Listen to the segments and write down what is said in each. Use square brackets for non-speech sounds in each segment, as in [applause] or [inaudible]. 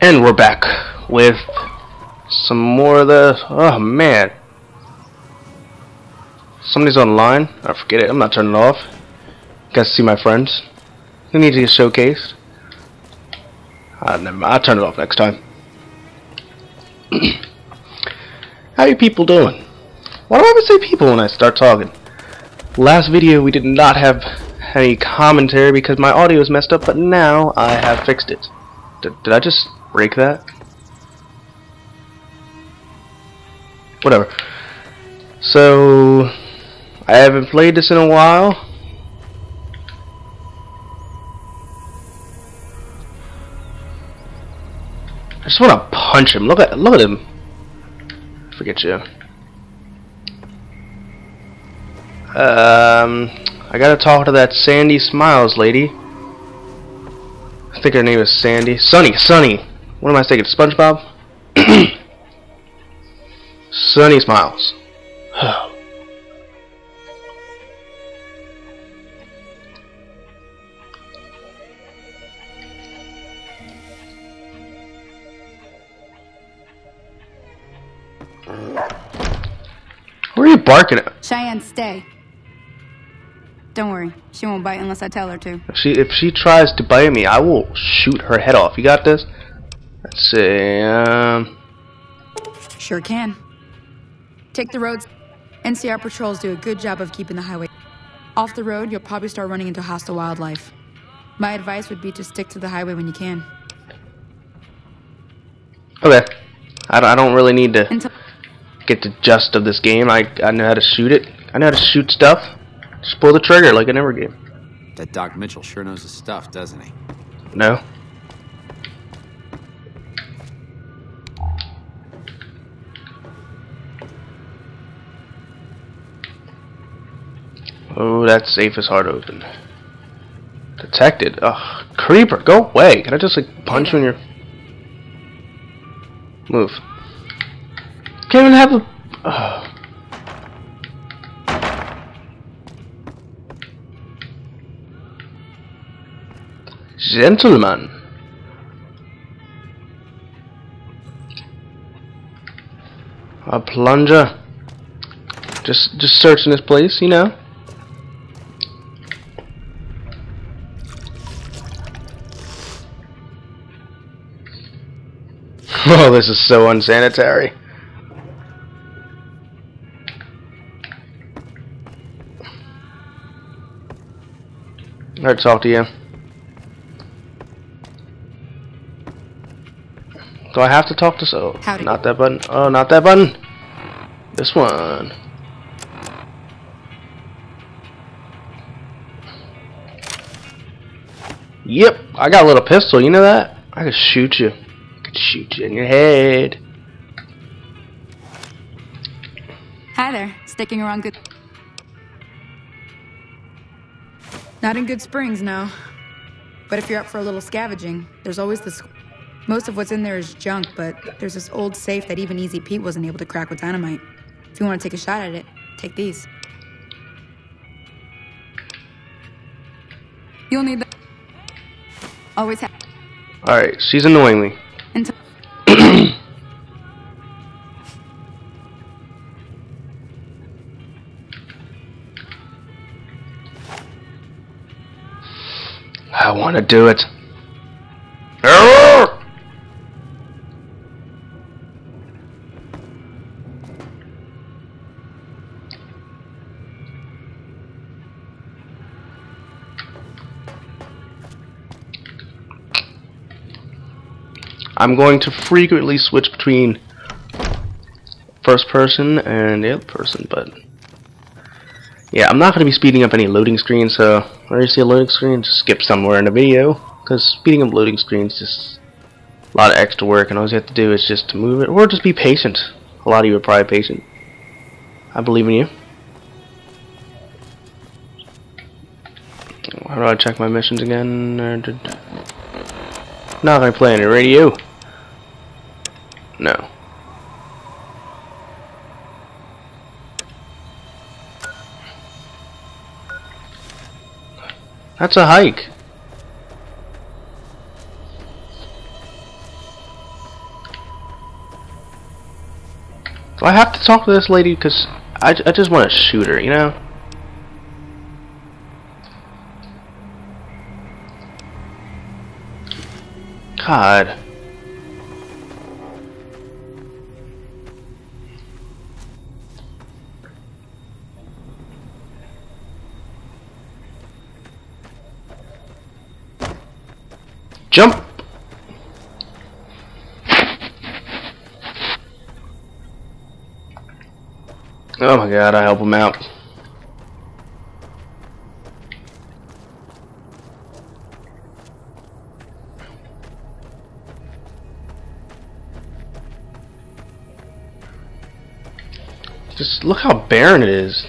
And we're back with some more of the. Oh man. Somebody's online. I forget it. I'm not turning it off. Got to see my friends. They need to get showcased. Uh, never mind. I'll turn it off next time. [clears throat] How are you people doing? Why do I always say people when I start talking? Last video we did not have any commentary because my audio is messed up, but now I have fixed it. Did I just break that? Whatever. So, I haven't played this in a while. I just want to punch him. Look at look at him. Forget you. Um, I gotta talk to that Sandy Smiles lady. I think her name is Sandy. Sunny, Sunny. What am I thinking? SpongeBob? [clears throat] Sunny Smiles. [sighs] Where are you barking at? Cheyenne, stay. Don't worry, she won't bite unless I tell her to. If she if she tries to bite me, I will shoot her head off. You got this? Let's see. Um, Sure can. Take the roads. NCR patrols do a good job of keeping the highway. Off the road, you'll probably start running into hostile wildlife. My advice would be to stick to the highway when you can. okay. I don't, I don't really need to Until get the gist of this game. I I know how to shoot it. I know how to shoot stuff. Just pull the trigger like in every game. That Doc Mitchell sure knows his stuff, doesn't he? No. Oh, that safe is hard open. Detected. Ugh, creeper, go away. Can I just like punch you in your move? Can't even have a. Ugh. Gentleman. A plunger. Just just searching this place, you know. [laughs] Oh, this is so unsanitary. I'll talk to you. Do I have to talk to so? Howdy. Not that button. Oh, not that button. This one. Yep, I got a little pistol. You know that? I could shoot you. Shoot you in your head. Hi there, sticking around good. Not in Goodsprings, no. But if you're up for a little scavenging, there's always this. Most of what's in there is junk, but there's this old safe that even Easy Pete wasn't able to crack with dynamite. If you want to take a shot at it, take these. You'll need that. Always have. Alright, she's annoying me. Until. I want to do it. I'm going to frequently switch between first person and the other person, but yeah, I'm not going to be speeding up any loading screens, so whenever you see a loading screen, just skip somewhere in the video, because speeding up loading screens is just a lot of extra work, and all you have to do is just move it, or just be patient. A lot of you are probably patient. I believe in you. How do I check my missions again? Not gonna play any radio. No. That's a hike. Do I have to talk to this lady? Because I, I just want to shoot her, you know? God. Jump! Oh my god, I help him out. Just look how barren it is.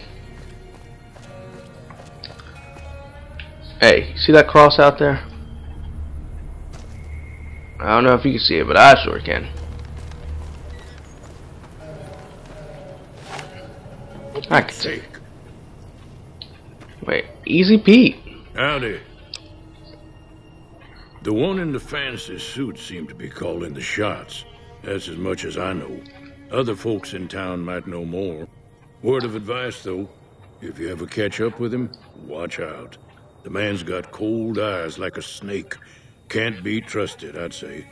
Hey, see that cross out there? I don't know if you can see it, but I sure can. I can see. Wait, Easy Pete. Howdy. The one in the fancy suit seemed to be calling the shots. That's as much as I know. Other folks in town might know more. Word of advice, though. If you ever catch up with him, watch out. The man's got cold eyes like a snake. Can't be trusted, I'd say.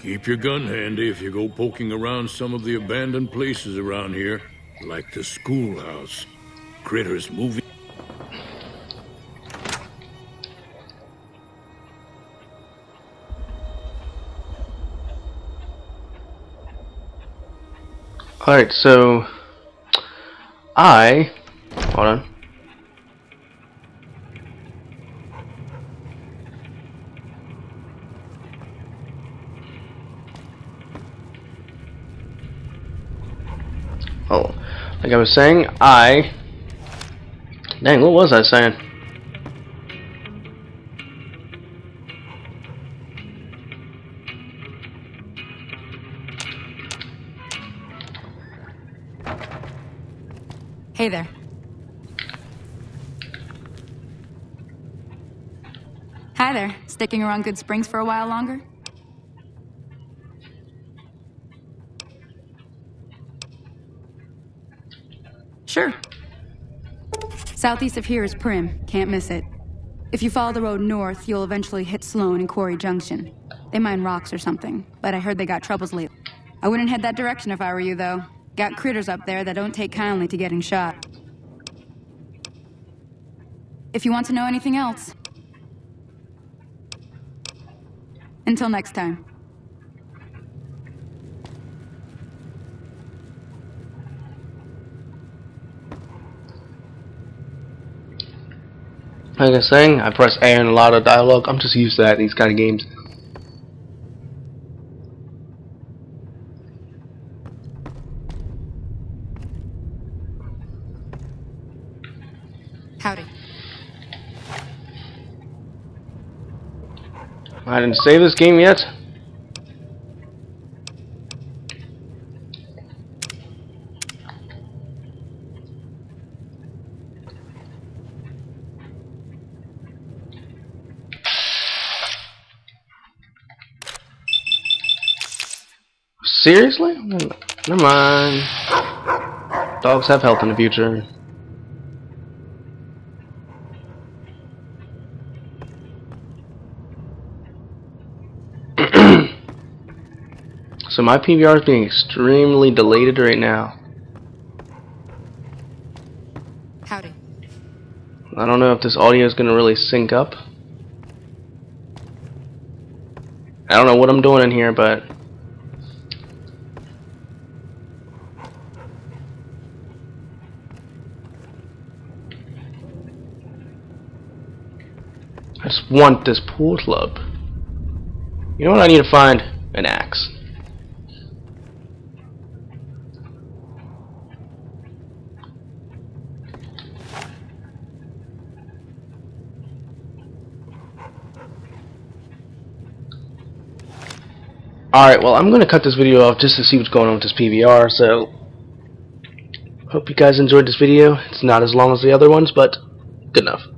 Keep your gun handy if you go poking around some of the abandoned places around here, like the schoolhouse. Critters moving. Alright, so I hold on. Like I was saying, I dang, what was I saying? Hey there. Hi there. Sticking around Goodsprings for a while longer? Sure. Southeast of here is Primm. Can't miss it. If you follow the road north, you'll eventually hit Sloan and Quarry Junction. They mine rocks or something, but I heard they got troubles lately. I wouldn't head that direction if I were you, though. Got critters up there that don't take kindly to getting shot. If you want to know anything else. Until next time. Like I was saying, I press A in a lot of dialogue. I'm just used to that in these kind of games. Howdy. I didn't save this game yet. Seriously? Never mind. Dogs have health in the future. [clears throat] so my PVR is being extremely delayed right now. Howdy. I don't know if this audio is going to really sync up. I don't know what I'm doing in here, but just want this pool club. You know what? I need to find an axe. Alright, well I'm going to cut this video off just to see what's going on with this PVR, so hope you guys enjoyed this video. It's not as long as the other ones, but good enough.